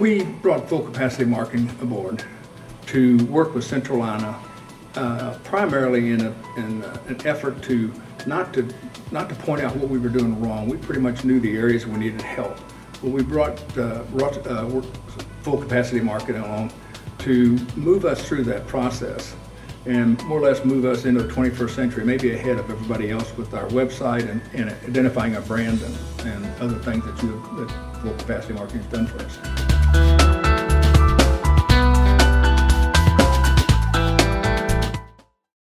we brought full capacity marketing aboard to work with Centralina uh, primarily in, a, in a, an effort to not to not to point out what we were doing wrong. We pretty much knew the areas we needed help, but we brought, uh, brought uh, full capacity marketing along to move us through that process and more or less move us into the 21st century, maybe ahead of everybody else with our website and, and identifying our brand and, and other things that you that full capacity marketing has done for us.